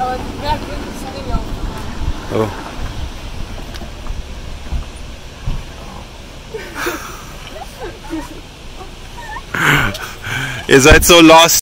Oh. Ihr seid so lost.